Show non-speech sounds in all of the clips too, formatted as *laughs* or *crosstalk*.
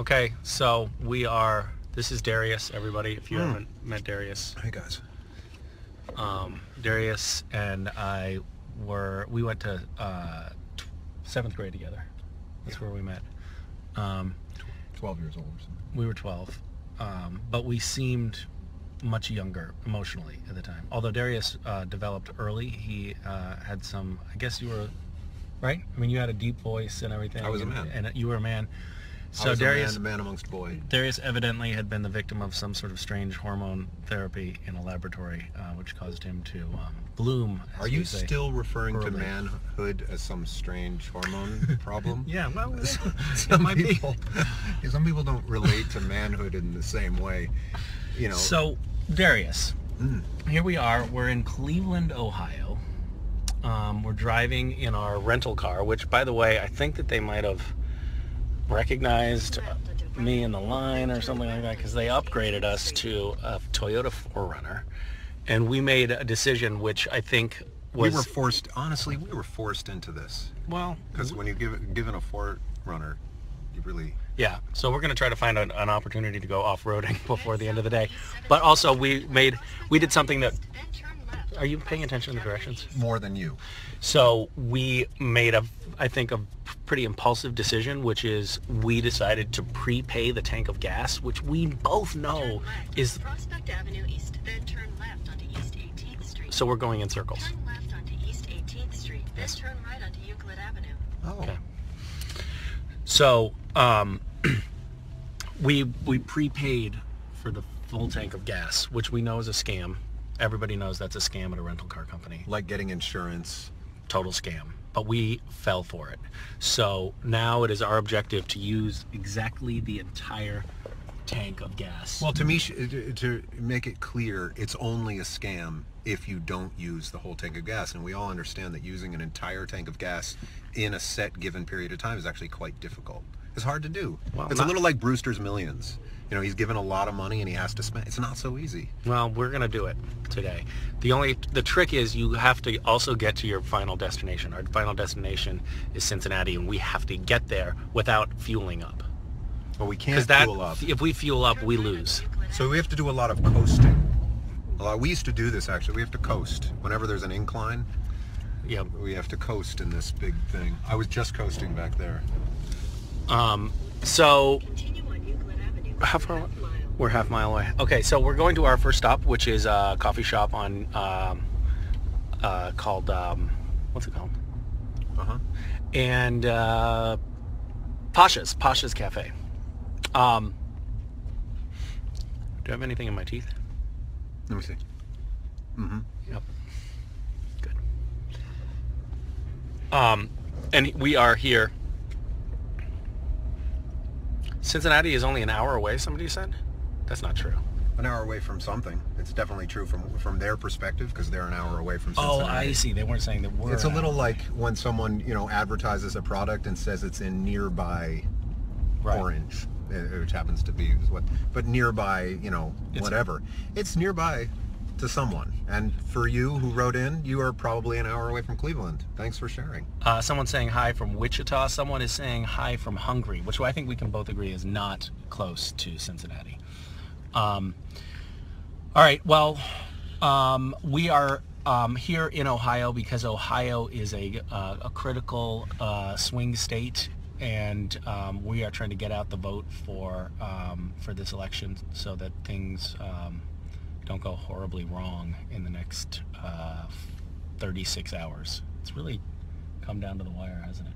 Okay, so we are. This is Darius, everybody. If you Hmm. haven't met Darius, Hey guys. um, Darius and I were. We went to uh, t- seventh grade together. That's where we met. Um, 12 years old or something. we were 12, um, but we seemed much younger emotionally at the time. Although Darius uh, developed early, he uh, had some. I guess you were right. I mean, you had a deep voice and everything. I was a man. and you were a man. So Darius, man, man amongst boys. Darius evidently had been the victim of some sort of strange hormone therapy in a laboratory, uh, which caused him to um, bloom. Are you say. still referring to manhood as some strange hormone *laughs* problem? Yeah, well, *laughs* some people, *laughs* some people don't relate to manhood in the same way. You know. So, Darius, Mm. here we are. We're in Cleveland, Ohio. Um, we're driving in our rental car, which, by the way, I think that they might have recognized me in the line or something like that because they upgraded us to a Toyota 4Runner. And we made a decision which I think we were forced. Honestly, we were forced into this well, because when you give given a 4Runner, you really. Yeah, so we're going to try to find an, an opportunity to go off-roading *laughs* before the end of the day. But also we made, we did something that, are you paying attention to the directions? More than you. So we made a, I think, a pretty impulsive decision, which is we decided to prepay the tank of gas, which we both know is, Prospect Avenue East, then turn left onto East 18th Street. so we're going in circles. Turn left onto East 18th Street, then Yes. turn right onto Euclid Avenue. Oh. Okay. So um, *clears throat* we we prepaid for the full tank of gas, which we know is a scam. Everybody knows that's a scam at a rental car company. Like getting insurance. Total scam. But we fell for it. So now it is our objective to use exactly the entire tank of gas. Well, to me, to make it clear, it's only a scam if you don't use the whole tank of gas. And we all understand that using an entire tank of gas in a set given period of time is actually quite difficult. It's hard to do. Well, it's not- a little like Brewster's Millions. You know, he's given a lot of money and he has to spend. It's not so easy. Well, we're gonna do it today. The only the trick is you have to also get to your final destination. Our final destination is Cincinnati, and we have to get there without fueling up. But we can't that fuel up. if we fuel up, we lose. So we have to do a lot of coasting. A lot. We used to do this actually. We have to coast whenever there's an incline. Yep. We have to coast in this big thing. I was just coasting back there. Um. So Continue on Euclid Avenue. How far half mile. we're half mile away. Okay, so we're going to our first stop, which is a coffee shop on um, uh, called um, what's it called? Uh huh. and uh, Pasha's Pasha's Cafe. Um, do I have anything in my teeth? Let me see. Mm-hmm. Yep. Good. Um, and we are here. Cincinnati is only an hour away. Somebody said. That's not true. An hour away from something. It's definitely true from from their perspective because they're an hour away from Cincinnati. Oh. I see. They weren't saying that we're. It's a little like when someone you know advertises a product and says it's in nearby Right. Orange, uh, which happens to be what, but nearby you know It's- whatever. It's nearby to someone, and for you who wrote in, you are probably an hour away from Cleveland. Thanks for sharing. Uh, someone saying hi from Wichita. Someone is saying hi from Hungary, which I think we can both agree is not close to Cincinnati. Um, all right. Well, um, we are um, here in Ohio because Ohio is a, uh, a critical uh, swing state, and um, we are trying to get out the vote for um, for this election so that things um, don't go horribly wrong in the next uh, 36 hours. It's really come down to the wire, hasn't it?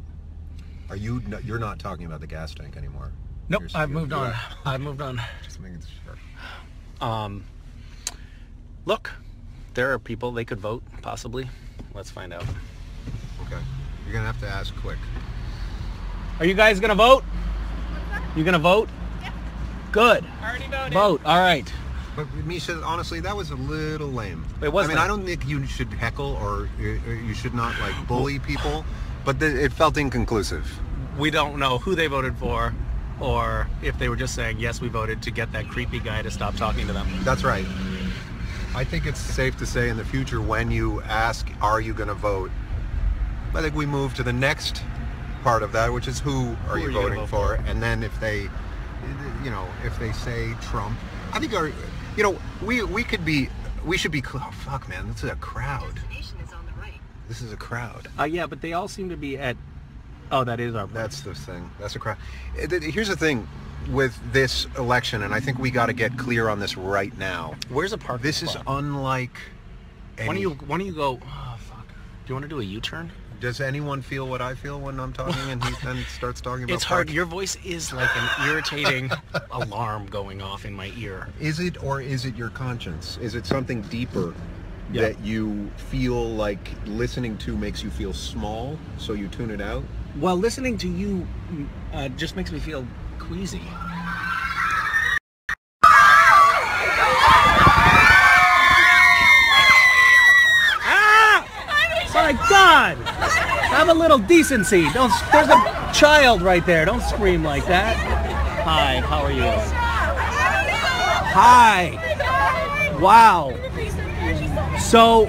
Are you? no- You're not talking about the gas tank anymore. Nope, You're- I've you're- moved on. you're- *laughs* I've moved on. Just making sure. Um, look, there are people they could vote possibly. Let's find out. Okay. You're gonna have to ask quick. Are you guys gonna vote? You gonna vote? Yeah. Good. Already voted. Vote. All right. But Misha, honestly, that was a little lame. It was I mean, lame. I don't think you should heckle or you you should not like bully people, but the, it felt inconclusive. We don't know who they voted for, or if they were just saying yes, we voted to get that creepy guy to stop talking to them. That's right. I think it's safe to say in the future when you ask, "Are you going to vote?" I think we move to the next part of that, which is who are Who you are you voting vote for? for? And then if they you know, if they say Trump, I think our, you know, we we could be, we should be. Oh fuck, man, this is a crowd. Destination is on the right. This is a crowd. Uh, yeah, but they all seem to be at. Oh, that is our. That's the thing. That's a crowd. Uh, Here's the thing with this election, and I think we got to get clear on this right now. Where's a parking This is spot? unlike. Why don't you Why don't you go? Oh fuck. Do you want to do a U-turn? Does anyone feel what I feel when I'm talking and he *laughs* then starts talking about? It's hard. parking? Your voice is like an irritating *laughs* alarm going off in my ear. Is it or is it your conscience? Is it something deeper Yeah. that you feel like listening to makes you feel small, so you tune it out? Well, listening to you mm, uh, just makes me feel queasy. Ah! My God! Have a little decency. Don't. There's a child right there. Don't scream like that. Hi. How are you? Hi. Wow. So,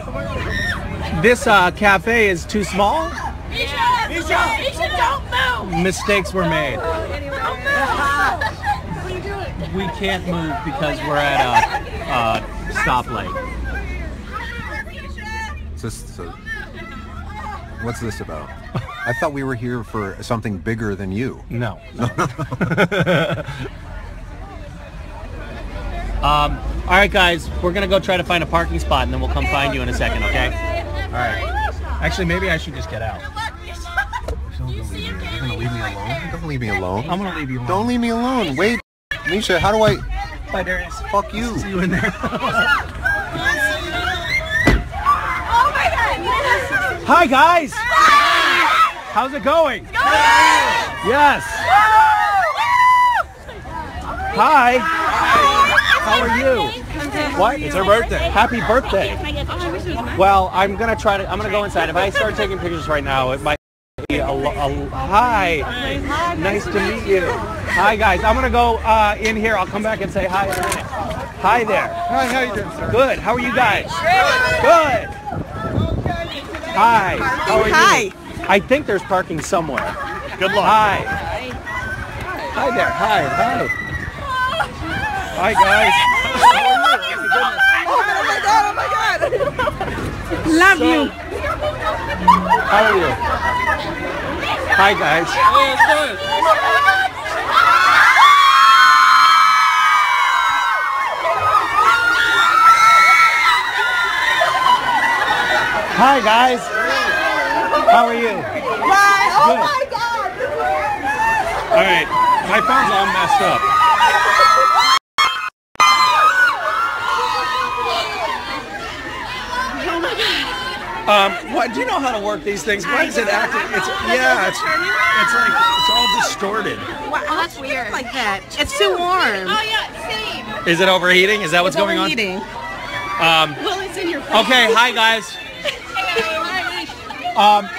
this uh, cafe is too small. Mistakes were made. We can't move because we're at a, a stoplight. Is this, so, what's this about? I thought we were here for something bigger than you. No. *laughs* um, all right, guys, we're gonna go try to find a parking spot, and then we'll come find you in a second, okay? All right. Actually, maybe I should just get out. You're gonna leave me alone? Don't leave me alone. I'm gonna leave you alone. Don't leave me alone. Wait, Misha. How do I? Bye, Darius. Fuck you. See you in there. *laughs* Hi, guys. How's it going? Yes. Hi. How are you? What? It's her birthday. Happy birthday. Well, I'm gonna try to. I'm gonna go inside. If I start taking pictures right now, it might be a, lo- a hi. Nice to meet you. Hi guys. I'm gonna go uh, in here. I'll come back and say hi in a minute. Hi there. Hi. How you doing, sir? Good. How are you guys? Good. Hi. How are Hi. you? I think there's parking somewhere. Good luck. Hi. Hi there. Hi. Hi. Hi guys. Oh my god, oh my god. Love So- you. How are you? Hi guys. Oh, Hi guys. How are you? Bye. Oh Good. my god. All right. My phone's all messed up. Um, what, do you know how to work these things? Why is it acting? It's yeah, it's it's like it's all distorted. Wow, that's weird. Like that. It's too warm. Oh yeah, same. Is it overheating? Is that what's going on? Overheating. Um, Well, it's in your okay, hi guys. Um,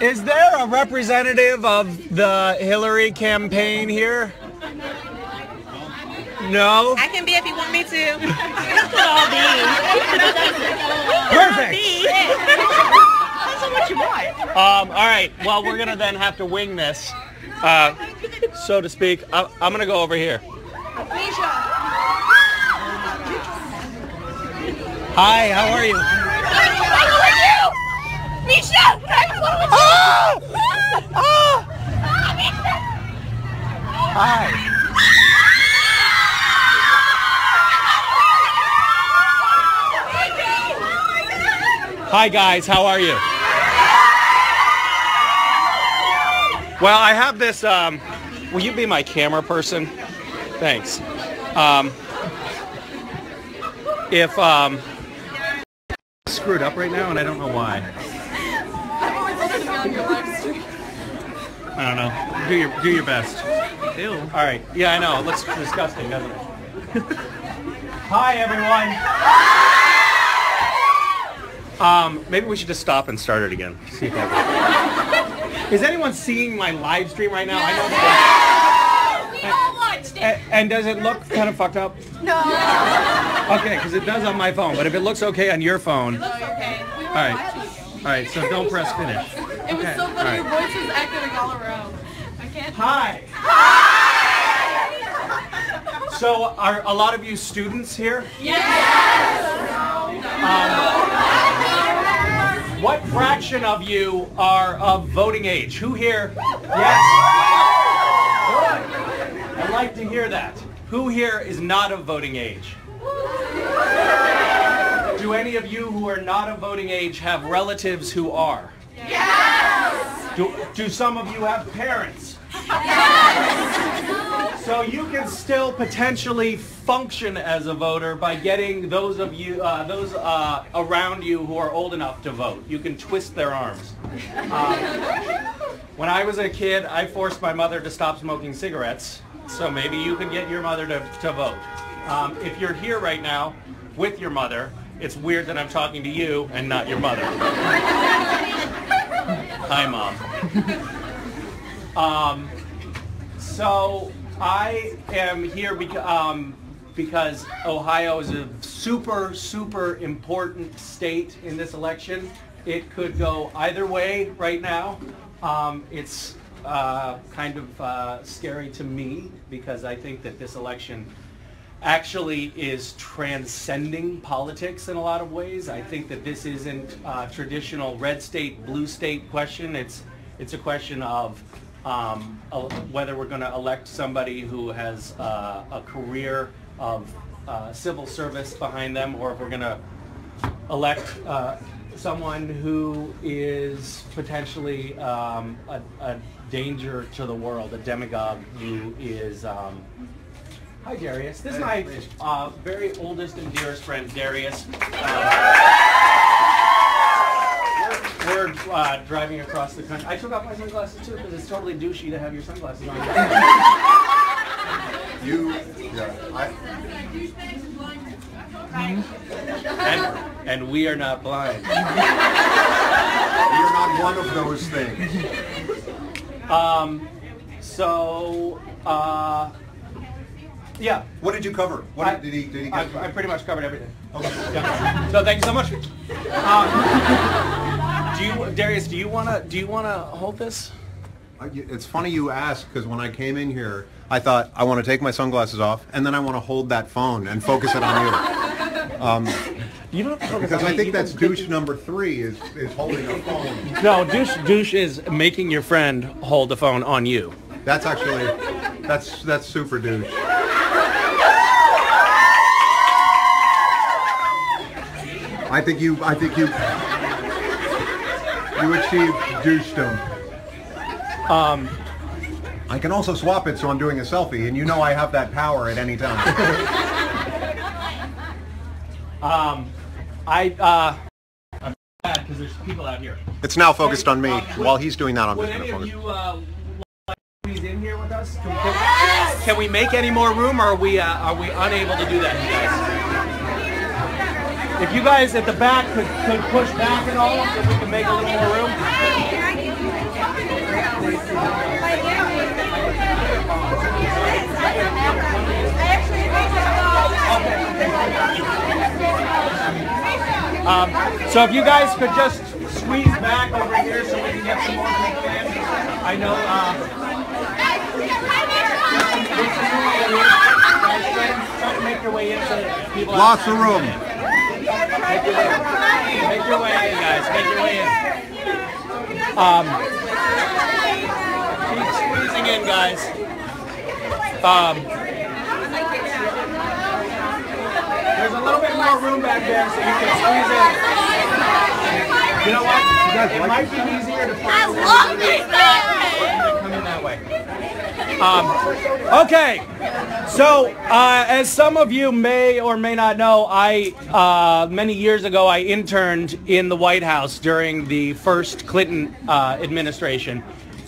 is there a representative of the Hillary campaign here? No. I can be if you want me to. Perfect. That's what you want. Um, all right. Well, we're gonna then have to wing this, uh, so to speak. I, I'm gonna go over here. Hi. How are you? Misha! Ah! Ah! Hi. Hi guys, how are you? Well, I have this. Um, will you be my camera person? Thanks. Um, if um, screwed up right now, and I don't know why. I don't know. Do your do your best. Ew. All right. Yeah, I know. It looks disgusting, doesn't it? Hi, everyone. Um, maybe we should just stop and start it again. See if that. Is anyone seeing my live stream right now? I know. We all watched it. And, and does it look kind of fucked up? No. Okay, because it does on my phone. But if it looks okay on your phone, all Okay. We were right. All right. So don't press finish. It was Okay, so funny. right. Your voice was echoing all around. I can't. Hi. Hi. So are a lot of you students here? Yes. Um, what fraction of you are of voting age? Who here? Yes. Good. I'd like to hear that. Who here is not of voting age? Do any of you who are not of voting age have relatives who are? Yes. Do, do some of you have parents? So you can still potentially function as a voter by getting those of you, uh, those uh, around you who are old enough to vote. You can twist their arms. Um, when I was a kid, I forced my mother to stop smoking cigarettes. So maybe you can get your mother to, to vote. Um, if you're here right now with your mother, it's weird that I'm talking to you and not your mother. *laughs* Hi, Mom. Um, so I am here beca- um, because Ohio is a super, super important state in this election. It could go either way right now. Um, it's uh, kind of uh, scary to me because I think that this election actually is transcending politics in a lot of ways. I think that this isn't a traditional red state, blue state question. It's, it's a question of um, whether we're going to elect somebody who has uh, a career of uh, civil service behind them or if we're going to elect uh, someone who is potentially um, a, a danger to the world, a demagogue who is um, Hi, Darius. This is my uh, very oldest and dearest friend, Darius. Uh, we're we're uh, driving across the country. I took off my sunglasses too because it's totally douchey to have your sunglasses on. *laughs* You, yeah, I, and, and we are not blind. *laughs* you're not one of those things. *laughs* Um, so, uh, yeah. What did you cover? What I- did, he, did he I, get? I pretty much covered everything. Yeah. So thank you so much. Um, do you, Darius? Do you wanna do you wanna hold this? It's funny you ask because when I came in here, I thought I want to take my sunglasses off and then I want to hold that phone and focus it on you. You don't have to Because on I think that's douche number three is, is holding a phone. No, douche douche is making your friend hold the phone on you. That's actually, that's, that's super douche. I think you, I think you, you achieved douchedom. Um, I can also swap it so I'm doing a selfie and you know I have that power at any time. *laughs* um, I uh, I'm bad because there's people out here. It's now focused on me. Um, would- While he's doing that, I'm Would just going to focus. you uh, like in here with us? Can, can, can we make any more room, or are we uh, are we unable to do that, you guys? If you guys at the back could, could push back and all, so we can make a little more room. Um, so if you guys could just squeeze back over here so we can get some more people in. I know. Uh, Lots of room. Make your way, in, guys. Make your way in. Um, keep squeezing in, guys. Um, there's a little bit more room back there, so you can squeeze in. You know what? It might be easier to find. That way. Um, okay. So, uh, as some of you may or may not know, I uh, many years ago I interned in the White House during the first Clinton uh, administration,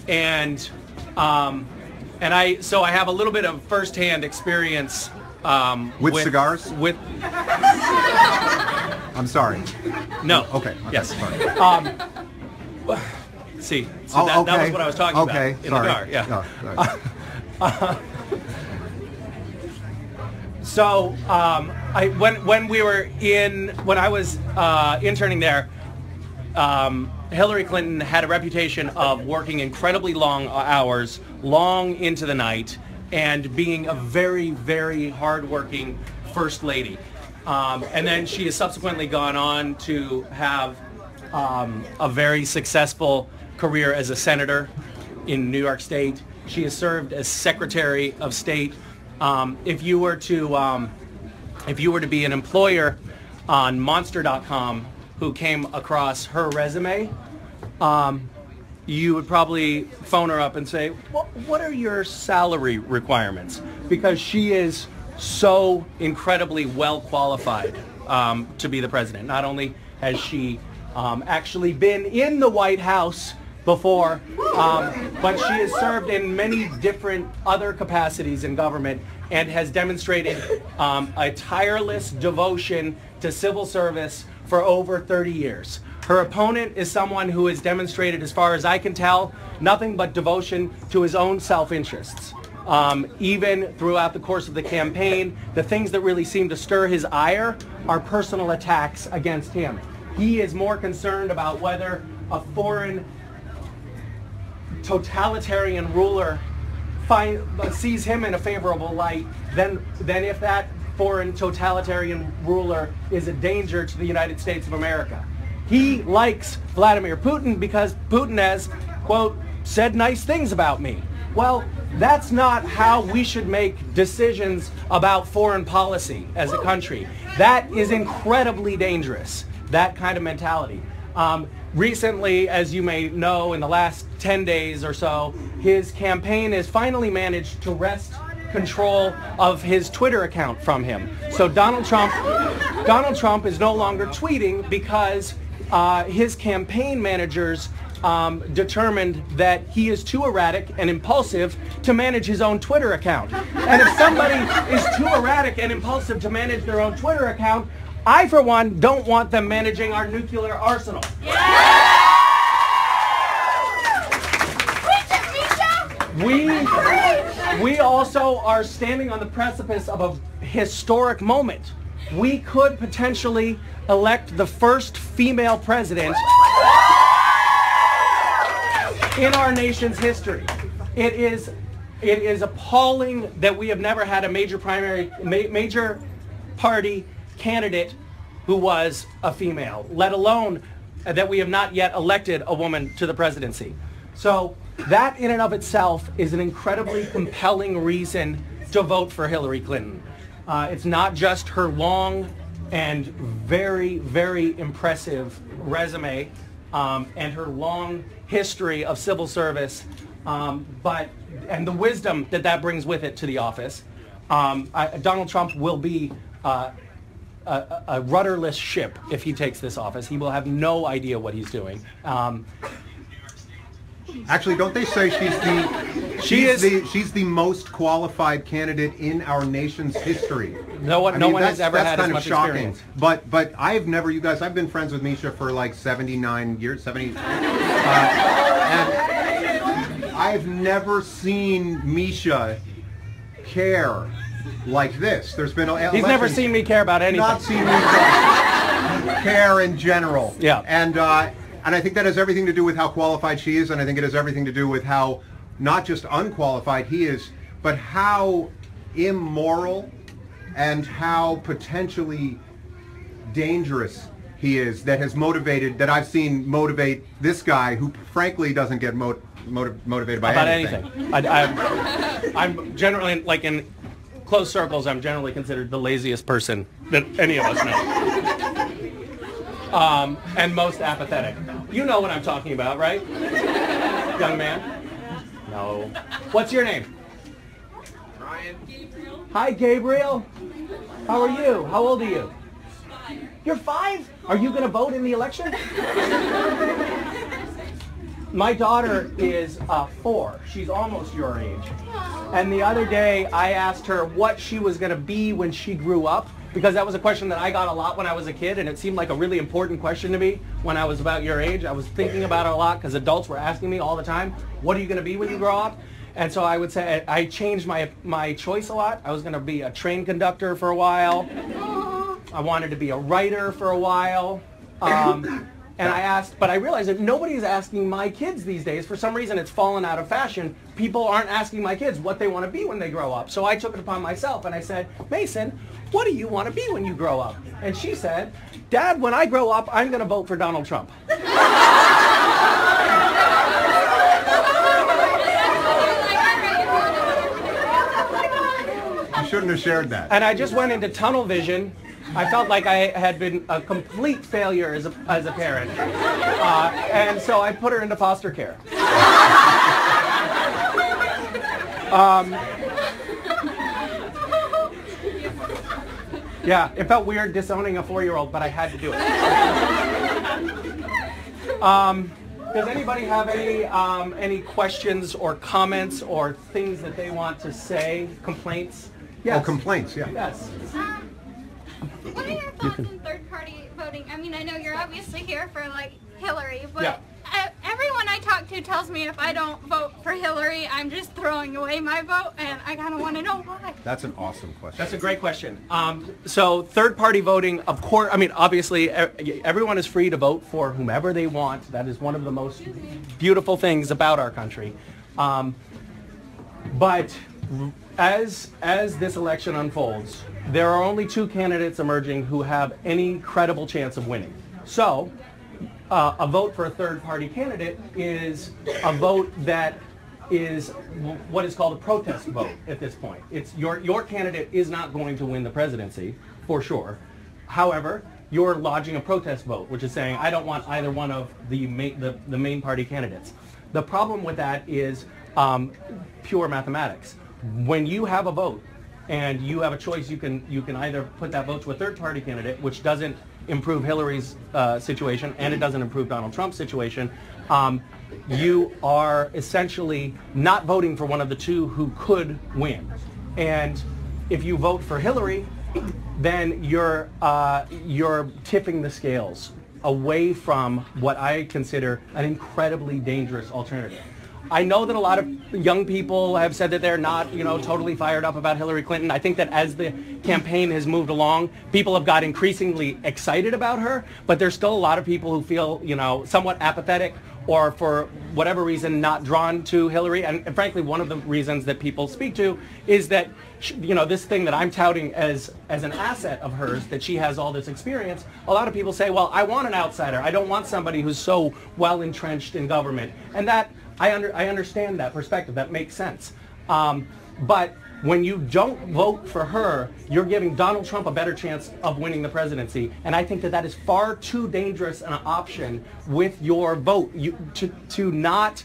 and um, and I so I have a little bit of firsthand experience um, With cigars? With I'm sorry. no. Okay. okay, Yes. Sorry. Um, see, so Oh, that, that was okay. what I was talking Okay, about in sorry. the car. Yeah. Sorry. *laughs* So um, I when when we were in when I was uh, interning there, um, Hillary Clinton had a reputation of working incredibly long hours, long into the night, and being a very, very hardworking first lady. Um, and then she has subsequently gone on to have um, a very successful career as a senator in New York State. She has served as Secretary of State. Um, if you were to um, if you were to be an employer on Monster.com who came across her resume, um, you would probably phone her up and say, what, are your salary requirements? Because she is so incredibly well qualified um, to be the president. Not only has she um, actually been in the White House before, um, but she has served in many different other capacities in government and has demonstrated um, a tireless devotion to civil service for over 30 years. Her opponent is someone who has demonstrated, as far as I can tell, nothing but devotion to his own self-interests. Um, even throughout the course of the campaign, the things that really seem to stir his ire are personal attacks against him. He is more concerned about whether a foreign totalitarian ruler find, sees him in a favorable light than, than if that foreign totalitarian ruler is a danger to the United States of America. He likes Vladimir Putin because Putin has, quote, said nice things about me. Well, that's not how we should make decisions about foreign policy as a country. That is incredibly dangerous, that kind of mentality. Um, recently, as you may know, in the last 10 days or so, his campaign has finally managed to wrest control of his Twitter account from him. So Donald Trump, Donald Trump is no longer tweeting because uh, his campaign managers um, determined that he is too erratic and impulsive to manage his own Twitter account. And if somebody is too erratic and impulsive to manage their own Twitter account, I, for one, don't want them managing our nuclear arsenal. We, we also are standing on the precipice of a historic moment. We could potentially elect the first female president in our nation's history. It is, it is appalling that we have never had a major primary, ma- major party candidate who was a female, let alone that we have not yet elected a woman to the presidency. So that in and of itself is an incredibly compelling reason to vote for Hillary Clinton. Uh, it's not just her long and very, very impressive resume um, and her long history of civil service, um, but and the wisdom that that brings with it to the office. Um, I, Donald Trump will be uh, a, a, rudderless ship if he takes this office. He will have no idea what he's doing. Um, Actually, don't they say she's the She is- the she's the most qualified candidate in our nation's history? No one- I no mean, one has that's- ever that's had as kind of much shocking. experience. But but I've never you guys I've been friends with Misha for like 79 years, 70 uh, and I've never seen Misha care like this. There's been a- he's never seen me care about anything. not seen Misha care in general. Yeah. And uh, and I think that has everything to do with how qualified she is, and I think it has everything to do with how not just unqualified he is, but how immoral and how potentially dangerous he is that has motivated that I've seen motivate this guy who frankly doesn't get mo- motiv- motivated by about anything. anything. I, I'm, I'm generally like in close circles. I'm generally considered the laziest person that any of us know, um, and most apathetic. You know what I'm talking about, right, young man? No. What's your name? Ryan. Hi, Gabriel. How are you? How old are you? You're five? Are you going to vote in the election? *laughs* My daughter is uh, four. She's almost your age. And the other day, I asked her what she was going to be when she grew up, because that was a question that I got a lot when I was a kid, and it seemed like a really important question to me when I was about your age. I was thinking about it a lot because adults were asking me all the time, what are you going to be when you grow up? And so I would say I changed my, my choice a lot. I was going to be a train conductor for a while. I wanted to be a writer for a while. Um, And I asked, but I realized that nobody's asking my kids these days. For some reason, it's fallen out of fashion. People aren't asking my kids what they want to be when they grow up. So I took it upon myself and I said, Maison, what do you want to be when you grow up? And she said, Dad, when I grow up, I'm going to vote for Donald Trump. *laughs* You shouldn't have shared that. And I just went into tunnel vision. I felt like I had been a complete failure as a, as a parent. Uh, and so I put her into foster care. Um, yeah, it felt weird disowning a four-year-old, but I had to do it. Um, does anybody have any um, any questions or comments or things that they want to say? Complaints? Yes. Oh, complaints, yeah. Yes. What are your thoughts on third-party voting? I mean, I know you're obviously here for like Hillary, but Yeah. uh, everyone I talk to tells me if I don't vote for Hillary, I'm just throwing away my vote, and I kind of want to know why. That's an awesome question. That's a great question. Um, so third-party voting, of course, I mean, obviously, e- everyone is free to vote for whomever they want. That is one of the most beautiful things about our country. Um, but as as this election unfolds, there are only two candidates emerging who have any credible chance of winning. So, uh, a vote for a third-party candidate is a vote that is what is called a protest vote at this point. It's your your candidate is not going to win the presidency for sure. However, you're lodging a protest vote, which is saying I don't want either one of the main, the, the main party candidates. The problem with that is um, pure mathematics. When you have a vote and you have a choice, you can you can either put that vote to a third party candidate, which doesn't improve Hillary's uh, situation and it doesn't improve Donald Trump's situation. Um, you are essentially not voting for one of the two who could win. And if you vote for Hillary, then you're uh, you're tipping the scales away from what I consider an incredibly dangerous alternative. I know that a lot of young people have said that they're not, you know, totally fired up about Hillary Clinton. I think that as the campaign has moved along, people have got increasingly excited about her, but there's still a lot of people who feel, you know, somewhat apathetic or for whatever reason not drawn to Hillary. And, and frankly, one of the reasons that people speak to is that, you know, this thing that I'm touting as, as an asset of hers, that she has all this experience, a lot of people say, well, I want an outsider. I don't want somebody who's so well entrenched in government. And that, I, under, I understand that perspective. That makes sense. Um, but when you don't vote for her, you're giving Donald Trump a better chance of winning the presidency. And I think that that is far too dangerous an option with your vote. You, to, to not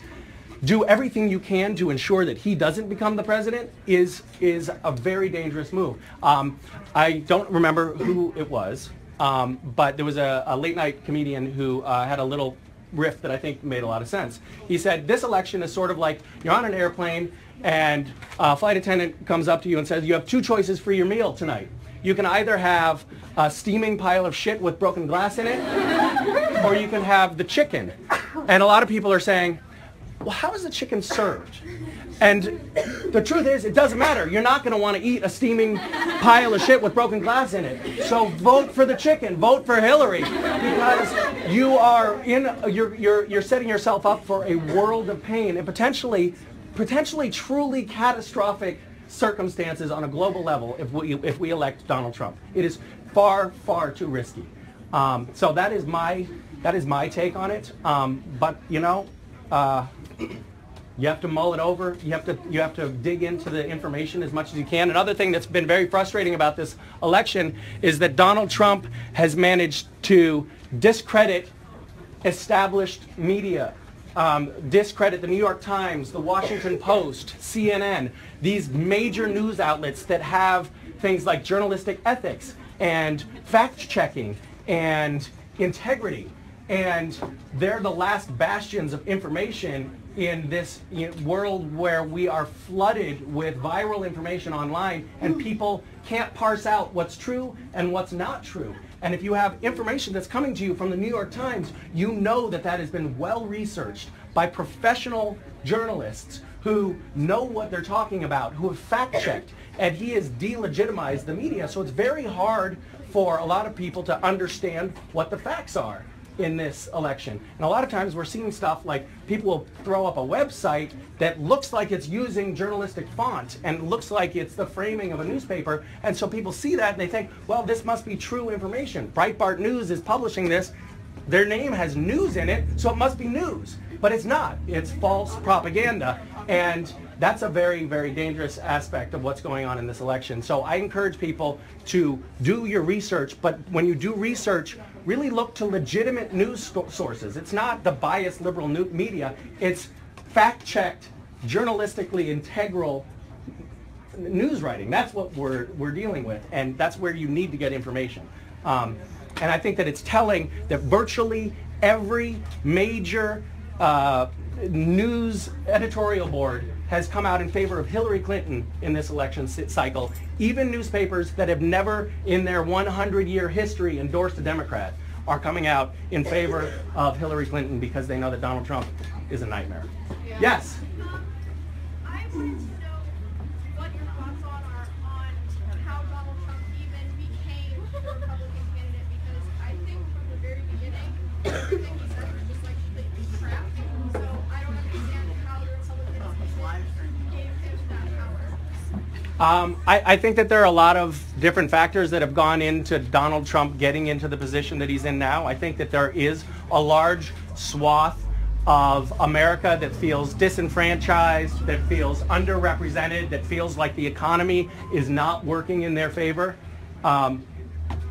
do everything you can to ensure that he doesn't become the president is, is a very dangerous move. Um, I don't remember who it was, um, but there was a, a late night comedian who uh, had a little riff that I think made a lot of sense. He said, this election is sort of like you're on an airplane and a flight attendant comes up to you and says, you have two choices for your meal tonight. You can either have a steaming pile of shit with broken glass in it, or you can have the chicken. And a lot of people are saying, well, how is the chicken served? And the truth is, it doesn't matter. You're not going to want to eat a steaming pile of shit with broken glass in it. So vote for the chicken. Vote for Hillary because you are in. You're you're you're setting yourself up for a world of pain and potentially, potentially truly catastrophic circumstances on a global level if we if we elect Donald Trump. It is far far too risky. Um, so that is my that is my take on it. Um, but you know. Uh, you have to mull it over. You have to you have to dig into the information as much as you can. Another thing that's been very frustrating about this election is that Donald Trump has managed to discredit established media, um, discredit the New York Times, the Washington Post, CNN, these major news outlets that have things like journalistic ethics and fact checking and integrity. And they're the last bastions of information in this you know, world where we are flooded with viral information online and hmm. people can't parse out what's true and what's not true. And if you have information that's coming to you from the New York Times, you know that that has been well researched by professional journalists who know what they're talking about, who have fact checked, and he has delegitimized the media. So it's very hard for a lot of people to understand what the facts are. In this election. And a lot of times we're seeing stuff like people will throw up a website that looks like it's using journalistic font and looks like it's the framing of a newspaper. And so people see that and they think, well, this must be true information. Breitbart News is publishing this. Their name has news in it, so it must be news. But it's not. It's false propaganda. And that's a very, very dangerous aspect of what's going on in this election. So I encourage people to do your research, but when you do research, really look to legitimate news sources. It's not the biased liberal media. It's fact-checked, journalistically integral news writing. That's what we're, we're dealing with, and that's where you need to get information. Um, and I think that it's telling that virtually every major uh, news editorial board has come out in favor of Hillary Clinton in this election cycle. Even newspapers that have never in their 100-year history endorsed a Democrat are coming out in favor of Hillary Clinton because they know that Donald Trump is a nightmare. Yes? I Um, I, I think that there are a lot of different factors that have gone into Donald Trump getting into the position that he's in now. I think that there is a large swath of America that feels disenfranchised, that feels underrepresented, that feels like the economy is not working in their favor. Um,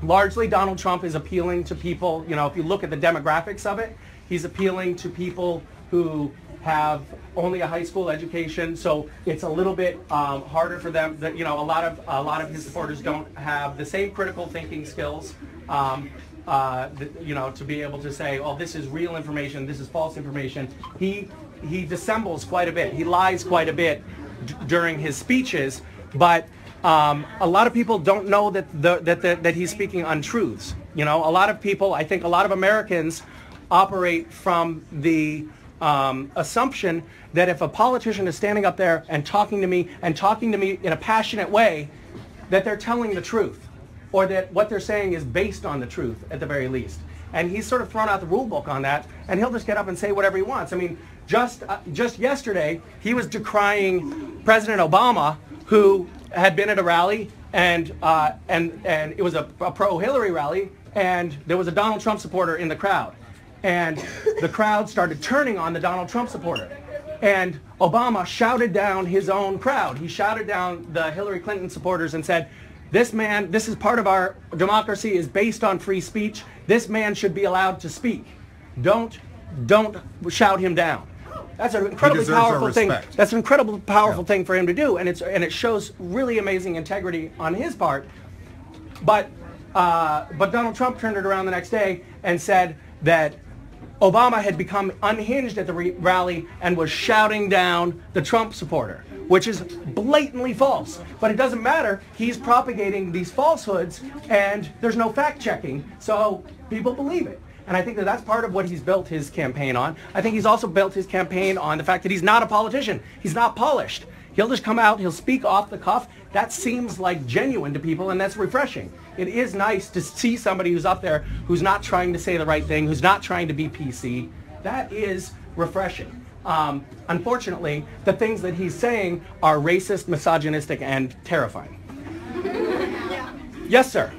largely Donald Trump is appealing to people, you know, if you look at the demographics of it, he's appealing to people who have only a high school education, so it's a little bit um, harder for them. That you know, a lot of a lot of his supporters don't have the same critical thinking skills. Um, uh, you know, to be able to say, "Oh, this is real information. This is false information." He he dissembles quite a bit. He lies quite a bit during his speeches, but um, a lot of people don't know that the, that the, that he's speaking untruths. You know, a lot of people, I think, a lot of Americans operate from the um, assumption that if a politician is standing up there and talking to me and talking to me in a passionate way, that they're telling the truth, or that what they're saying is based on the truth at the very least. And he's sort of thrown out the rule book on that, and he'll just get up and say whatever he wants. I mean, just uh, just yesterday he was decrying President Obama, who had been at a rally, and uh, and and it was a, a pro-Hillary rally, and there was a Donald Trump supporter in the crowd, and the crowd started turning on the Donald Trump supporter. And Obama shouted down his own crowd. He shouted down the Hillary Clinton supporters and said, this man, this is part of our democracy is based on free speech. This man should be allowed to speak. Don't, don't shout him down. That's an incredibly powerful thing. That's an incredibly powerful Yeah. thing for him to do, and it's and it shows really amazing integrity on his part. But uh, but Donald Trump turned it around the next day and said that Obama had become unhinged at the rally and was shouting down the Trump supporter, which is blatantly false. But it doesn't matter. He's propagating these falsehoods, and there's no fact checking, so people believe it. And I think that that's part of what he's built his campaign on. I think he's also built his campaign on the fact that he's not a politician. He's not polished. He'll just come out, he'll speak off the cuff. That seems like genuine to people, and that's refreshing. It is nice to see somebody who's up there who's not trying to say the right thing, who's not trying to be PC. That is refreshing. Um, unfortunately, the things that he's saying are racist, misogynistic, and terrifying. *laughs* Yes, sir.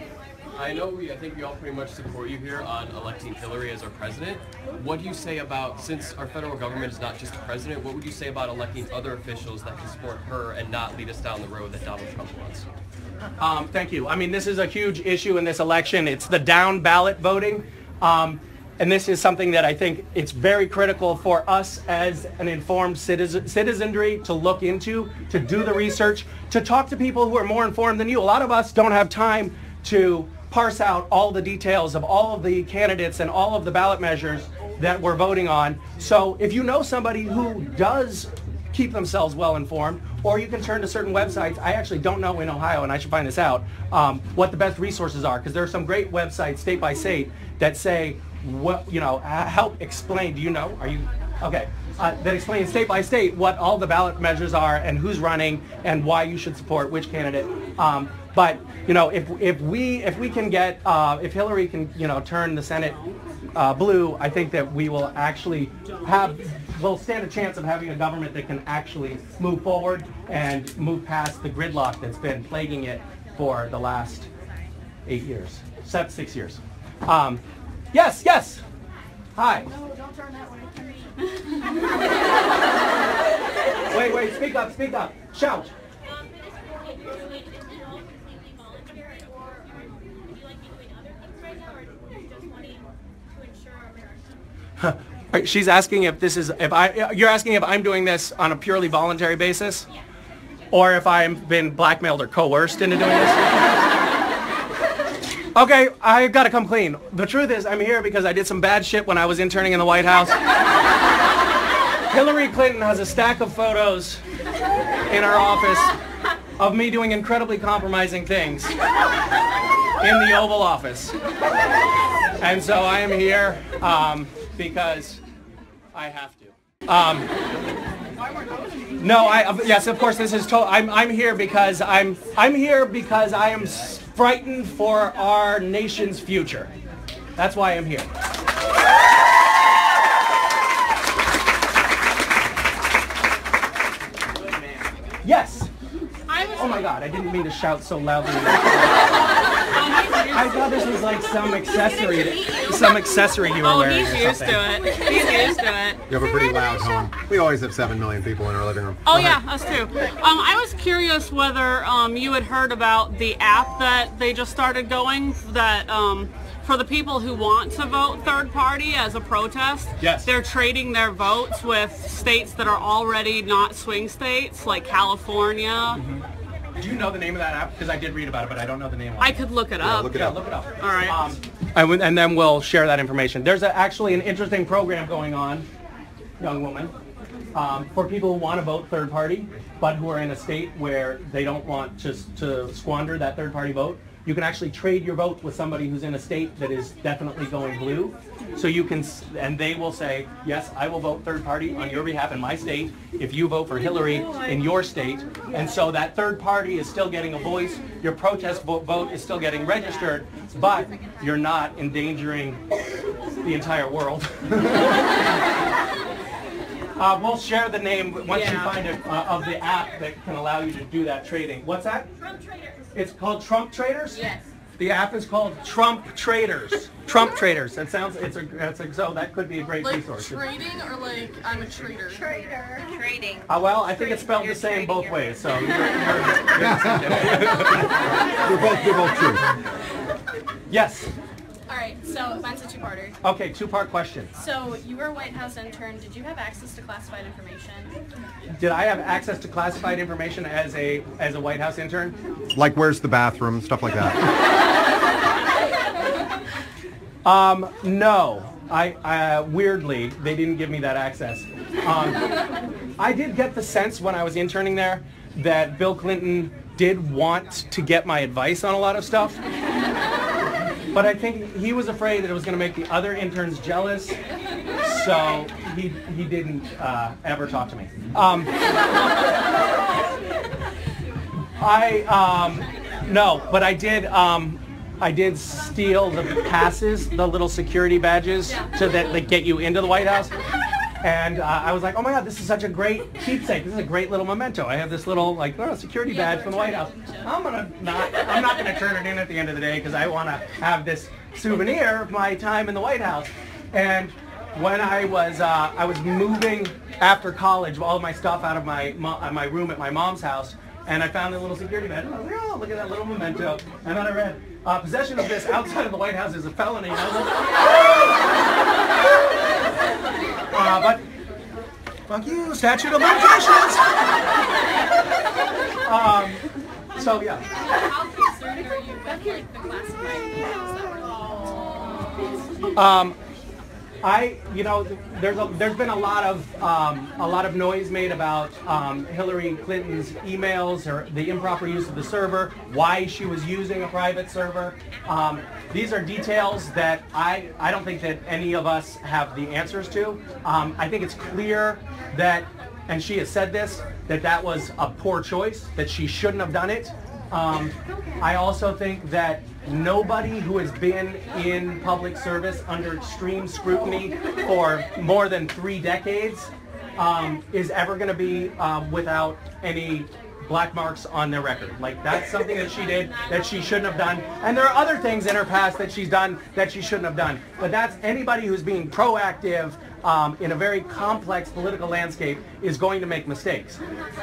I know we, I think we all pretty much support you here on electing Hillary as our president. What do you say about, since our federal government is not just a president, what would you say about electing other officials that can support her and not lead us down the road that Donald Trump wants? Um, thank you. I mean, this is a huge issue in this election. It's the down ballot voting. Um, and this is something that I think it's very critical for us as an informed citizen, citizenry to look into, to do the research, to talk to people who are more informed than you. A lot of us don't have time to parse out all the details of all of the candidates and all of the ballot measures that we're voting on. So if you know somebody who does keep themselves well informed, or you can turn to certain websites. I actually don't know in Ohio, and I should find this out, um, what the best resources are, because there are some great websites, state by state, that say, what you know, help explain. Do you know? Are you okay? Uh, that explain state by state what all the ballot measures are and who's running and why you should support which candidate. Um, but you know, if if we if we can get uh, if Hillary can you know turn the Senate uh, blue, I think that we will actually have, we'll stand a chance of having a government that can actually move forward and move past the gridlock that's been plaguing it for the last eight years, seven, six years. Um, yes, yes. Hi. No, don't turn that way. *laughs* Wait, wait. Speak up. Speak up. Shout. She's asking if this is if I you're asking if I'm doing this on a purely voluntary basis, or if I've been blackmailed or coerced into doing this. Okay, I gotta come clean. The truth is, I'm here because I did some bad shit when I was interning in the White House. Hillary Clinton has a stack of photos in our office of me doing incredibly compromising things in the Oval Office. And so I am here um, because I have to. Um, no, I yes, of course. This is. To- I'm I'm here because I'm I'm here because I am frightened for our nation's future. That's why I'm here. Yes. Oh my God! I didn't mean to shout so loudly. *laughs* I thought this was like some accessory, *laughs* some accessory you were Oh, wearing. he's or used something. to it. He's used to it. You have a pretty loud home. We always have seven million people in our living room. Oh Go ahead. yeah, us too. Um, I was curious whether um, you had heard about the app that they just started going that um, for the people who want to vote third party as a protest. Yes. They're trading their votes with states that are already not swing states, like California. Do you know the name of that app? Because I did read about it, but I don't know the name. Of it. I could look it up. look it Yeah, up. look it up. All right. Um, and, we- and then we'll share that information. There's a, actually an interesting program going on, young woman, um, for people who want to vote third party, but who are in a state where they don't want just to squander that third party vote. You can actually trade your vote with somebody who's in a state that is definitely going blue. So you can, and they will say, yes, I will vote third party on your behalf in my state if you vote for Hillary in your state. And so that third party is still getting a voice. Your protest vote is still getting registered, but you're not endangering the entire world. *laughs* Uh, we'll share the name once you find it uh, of the app that can allow you to do that trading. What's that? Trump traders. It's called Trump Traders. Yes. The app is called Trump Traders. Trump Traders. That sounds. It's a. It's a. So that could be a great Like resource. trading or like I'm a trader? Trader. Trading. Uh, well, I think it's spelled the same both ways. So you're, you're, *laughs* They're both, they're both true. *laughs* yes. All right, so mine's a two-parter. Okay. Two-part question. So you were a White House intern. Did you have access to classified information? Did I have access to classified information as a as a White House intern? Like, where's the bathroom? Stuff like that. *laughs* Um, no. I, uh, weirdly, they didn't give me that access. Um, I did get the sense when I was interning there that Bill Clinton did want to get my advice on a lot of stuff. But I think he was afraid that it was going to make the other interns jealous, so he, he didn't uh, ever talk to me. Um, I um, no, but I did um, I did steal the passes, the little security badges, so that they get you into the White House. And uh, I was like, oh my God, this is such a great keepsake. This is a great little memento. I have this little like oh, security badge from the White House. I'm gonna not, I'm not gonna turn it in at the end of the day because I want to have this souvenir of my time in the White House. And when I was uh, I was moving after college, all of my stuff out of my uh, my room at my mom's house, and I found a little security badge. And I was like, oh, look at that little memento. And then I read, uh, possession of this outside of the White House is a felony. And I was *laughs* like, uh, but fuck you, statute of limitations. um, so yeah. How concerned are you with like the classified emails that were? Um, I, you know, there's a, there's been a lot of um, a lot of noise made about um, Hillary Clinton's emails or the improper use of the server, why she was using a private server. Um, these are details that I I don't think that any of us have the answers to. Um, I think it's clear that, and she has said this, that that was a poor choice, that she shouldn't have done it. Um, I also think that nobody who has been in public service under extreme scrutiny for more than three decades um, is ever going to be um, without any black marks on their record. Like that's something that she did that she shouldn't have done. And there are other things in her past that she's done that she shouldn't have done. But that's anybody who's being proactive um, in a very complex political landscape is going to make mistakes.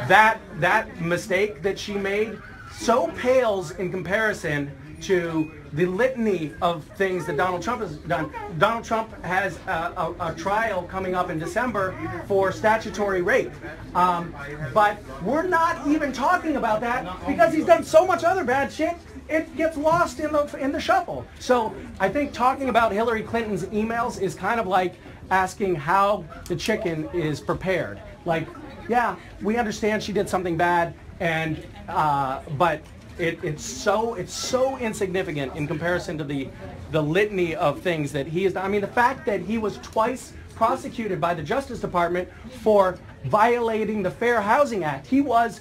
That that mistake that she made so pales in comparison to the litany of things that Donald Trump has done. Donald Trump has a, a, a trial coming up in December for statutory rape. Um, but we're not even talking about that because he's done so much other bad shit it gets lost in the in the shuffle. So I think talking about Hillary Clinton's emails is kind of like asking how the chicken is prepared. Like, yeah, we understand she did something bad, and uh, but it, it's so it's so insignificant in comparison to the the litany of things that he is. I mean, the fact that he was twice prosecuted by the Justice Department for violating the Fair Housing Act. He was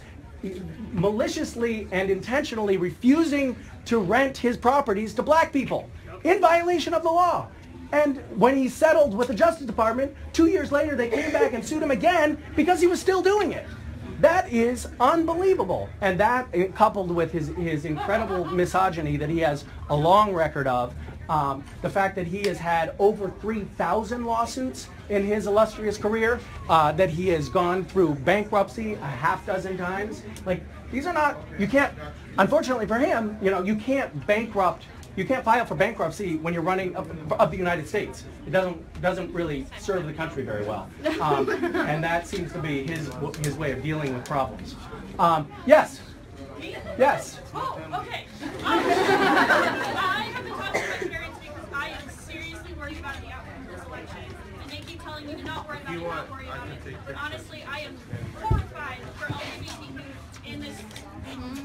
maliciously and intentionally refusing to rent his properties to black people in violation of the law. And when he settled with the Justice Department, two years later they came back and sued him again because he was still doing it. That is unbelievable. And that, eh, coupled with his, his incredible misogyny that he has a long record of, um, the fact that he has had over 3,000 lawsuits in his illustrious career, uh, that he has gone through bankruptcy a half dozen times. Like, these are not, you can't, unfortunately for him, you know, you can't bankrupt you can't file for bankruptcy when you're running of, of, the United States. It doesn't doesn't really serve the country very well, um, *laughs* and that seems to be his his way of dealing with problems. Um, yes. Yes. Oh, okay. *laughs* Um, I have been talking to my parents because I am seriously worried about the outcome of this election, and they keep telling me to not worry about it, not worry about it. But honestly, I am horrified for LGBT in this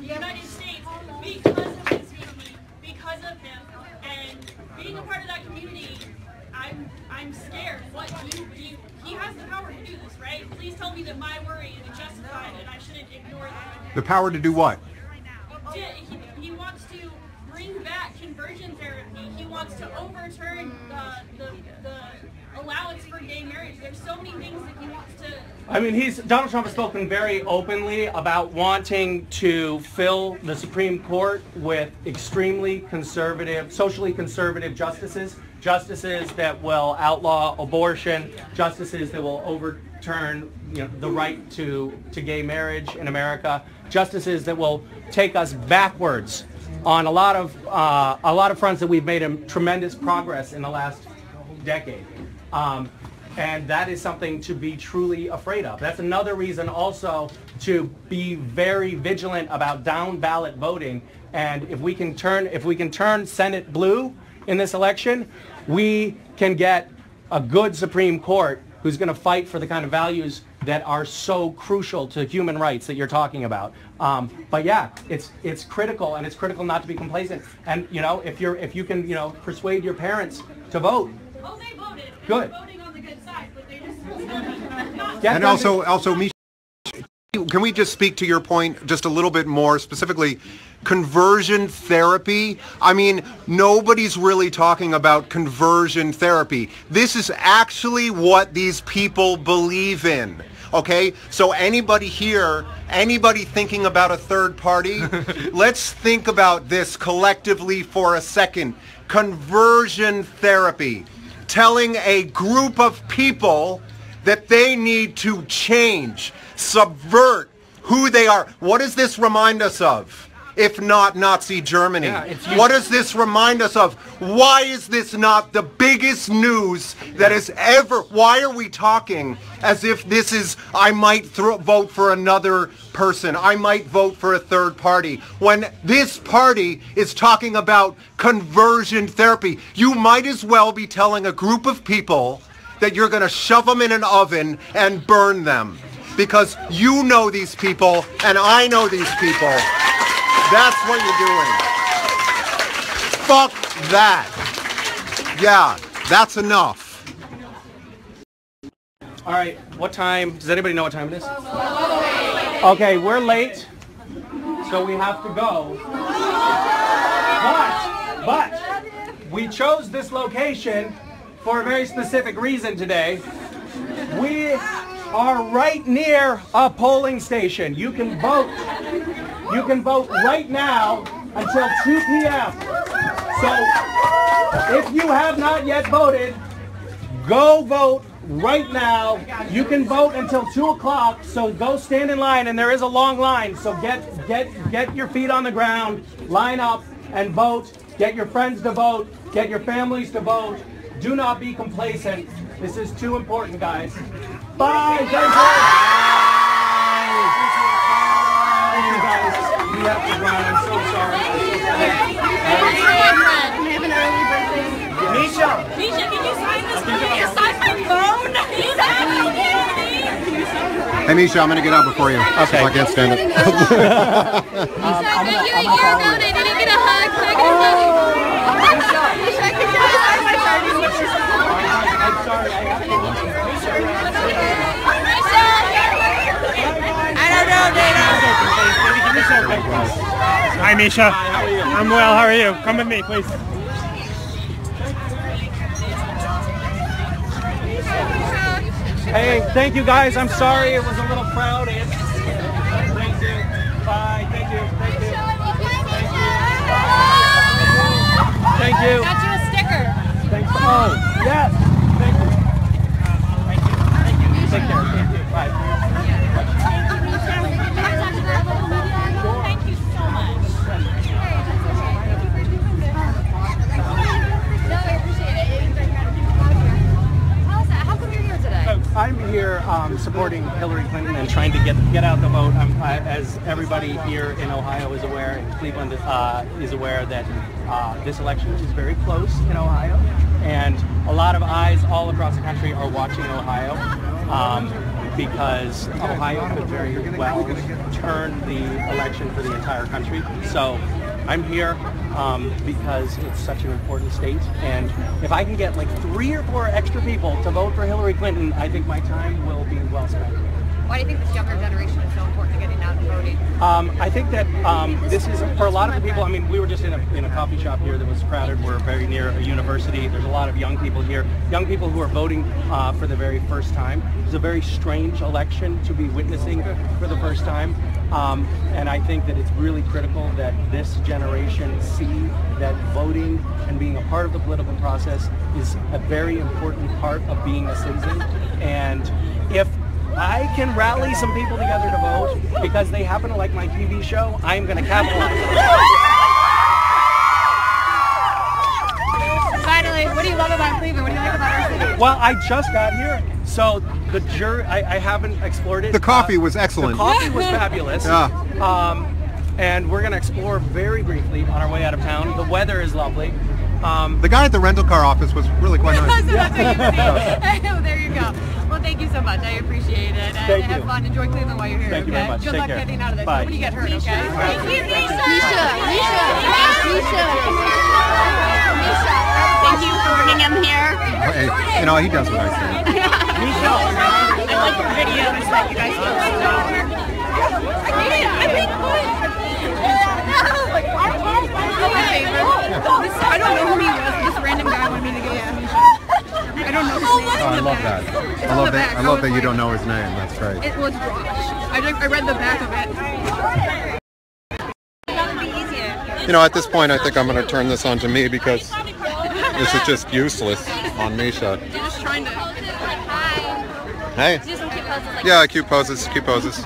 United States because of his speaking because of him. And being a part of that community, I'm I'm scared. What do you, do you, he has the power to do this, right? Please tell me that my worry is justified and I shouldn't ignore that. The power to do what? He, he wants to bring back conversion therapy. He wants to overturn the, the, the allowance for gay marriage. There's so many things that he wants to I mean, he's Donald Trump has spoken very openly about wanting to fill the Supreme Court with extremely conservative, socially conservative justices, justices that will outlaw abortion, justices that will overturn you know, the right to, to gay marriage in America, justices that will take us backwards on a lot of uh, a lot of fronts that we've made tremendous progress in the last decade. Um, and that is something to be truly afraid of. That's another reason also to be very vigilant about down ballot voting. And if we can turn, if we can turn Senate blue in this election, we can get a good Supreme Court who's going to fight for the kind of values that are so crucial to human rights that you're talking about. Um, but yeah, it's it's critical, and it's critical not to be complacent. And you know, if you're if you can you know persuade your parents to vote. Oh, they voted. Good. And also, also, Misha, can we just speak to your point just a little bit more specifically? Conversion therapy. I mean, nobody's really talking about conversion therapy. This is actually what these people believe in. Okay, so anybody here, anybody thinking about a third party, *laughs* let's think about this collectively for a second. Conversion therapy. Telling a group of people that they need to change, subvert who they are. What does this remind us of? If not Nazi Germany. Yeah, what does this remind us of? Why is this not the biggest news that has ever, why are we talking as if this is, I might vote for another person, I might vote for a third party, when this party is talking about conversion therapy. You might as well be telling a group of people that you're going to shove them in an oven and burn them. Because you know these people and I know these people. That's what you're doing. Fuck that. Yeah, that's enough. All right, what time? Does anybody know what time it is? Okay, we're late. so we have to go. But, but, we chose this location for a very specific reason today. We are right near a polling station. You can vote. You can vote right now until 2 p.m. So if you have not yet voted, go vote right now. You can vote until 2 o'clock, so go stand in line, and there is a long line, so get, get, get your feet on the ground, line up, and vote. Get your friends to vote. Get your families to vote. Do not be complacent. This is too important, guys. Bye. Thank you. Thank you, guys. We have to run. I'm so sorry. I'm so sorry. Misha. Misha, can you sign this for me? Can you sign my phone? Can you sign my phone? Hey Misha, I'm gonna get out before you. Okay. I can't stand it. *laughs* Thank you a year ago. They didn't get a hug. Can I get a hug? Misha, can you Hi, Misha. I'm well. How are you? Come with me, please. Hey, thank you guys. I'm sorry it was a little crowded. Thank you. Bye. Thank you. Thank you. Thank you. Got you a sticker. Thanks. Oh, yes. Thank you. Thank you. Thank you. Take care. Thank you. Bye. Thank you so much. No, I appreciate it. How's that? How come you're here today? I'm here um, supporting Hillary Clinton and trying to get get out the vote. I'm, I, as everybody here in Ohio is aware, and Cleveland uh, is aware that uh, this election is very close in Ohio, and a lot of eyes all across the country are watching Ohio. Um, because Ohio could very well turn the election for the entire country. So I'm here um, because it's such an important state, and if I can get like three or four extra people to vote for Hillary Clinton, I think my time will be well spent. Why do you think this younger generation is so important to getting out and Um, I think that um, this is for a lot of the people. I mean, we were just in a in a coffee shop here that was crowded. We're very near a university. There's a lot of young people here, young people who are voting uh, for the very first time. It's a very strange election to be witnessing for the first time, um, and I think that it's really critical that this generation see that voting and being a part of the political process is a very important part of being a citizen. And if I can rally some people together to vote because they happen to like my TV show. I'm going to capitalize. on it. Finally, what do you love about Cleveland? What do you like about our city? Well, I just got here, so the jury. I, I haven't explored it. The coffee Uh, was excellent. The coffee was fabulous. Yeah. Um, and we're going to explore very briefly on our way out of town. The weather is lovely. Um, The guy at the rental car office was really quite *laughs* nice. so that's what you see. oh, there you go. Well, thank you so much. I appreciate it. And Thank have you. fun. Enjoy Cleveland while you're here. Thank you very much. Good Take luck care. getting out of this. Bye. Nobody get hurt, okay? Thank you, Misha. Misha, Misha, Misha. Thank you for bringing him here. Hey, you know, he does what I say. I like your videos that you guys post. I don't know who he was. This random guy wanted me to get yeah, Misha. I don't know his oh, name. Oh, I love that. I love that. I love that you don't know his name. That's great. It was Rosh. I, just, I read the back of it. That would be easier. You know, at this point, I think I'm going to turn this on to me because this is just useless on Misha. I'm just trying to. Hey. Do some cute poses like Yeah, cute poses, cute poses.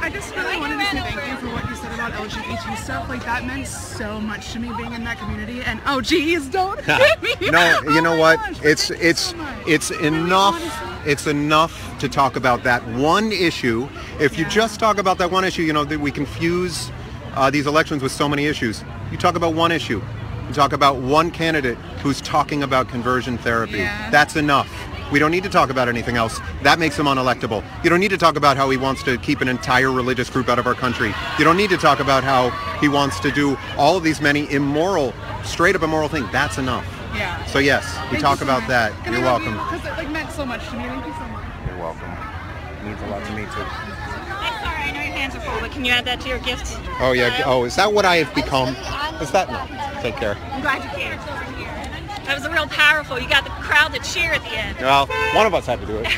I just really wanted to say thank you for what you said about LGBT stuff. Like that meant so much to me being in that community. And oh, geez, don't *laughs* hit me. No, Oh you know what? gosh, It's it's so it's enough. It's enough to talk about that one issue. If you just talk about that one issue, you know that we confuse uh, these elections with so many issues. You talk about one issue. You talk about one candidate who's talking about conversion therapy. Yeah. That's enough. We don't need to talk about anything else. That makes him unelectable. You don't need to talk about how he wants to keep an entire religious group out of our country. You don't need to talk about how he wants to do all of these many immoral, straight up immoral things. That's enough. Yeah. So yes, we Thank talk you so about much. that. And You're I welcome. Because it like meant so much to me. Thank you so much. You're welcome. It Means a lot to me too. I'm sorry, I know you're hands are full, but can you add that to your gift? Oh yeah. pile? Oh, is that what I have become? Is that no? Take care. I'm glad you can. That was real powerful. You got the crowd to cheer at the end. Well, one of us had to do it. *laughs*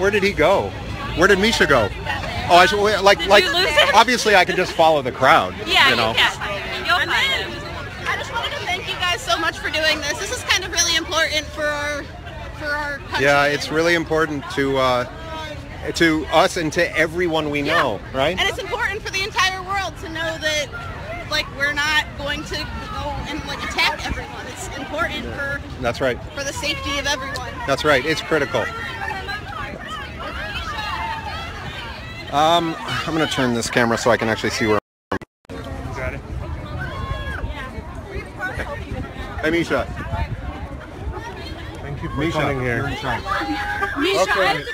Where did he go? Where did Misha go? Oh, I should wait, like Did like you lose obviously I can just follow the crowd. *laughs* Yeah, you know. can. You'll find him. I just wanted to thank you guys so much for doing this. This is kind of really important for our for our country. Yeah, it's really important to uh, to us and to everyone we know, right? And it's important for the entire world to know that like we're not going to go and like attack everyone. It's important for That's right. for the safety of everyone. That's right. It's critical. Um, I'm going to turn this camera so I can actually see where. Got it. Hey, Misha. Thank you for Misha, coming here. you're in charge. Misha, Okay.